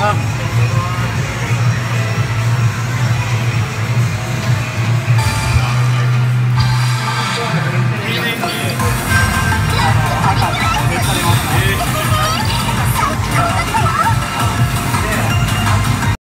pa.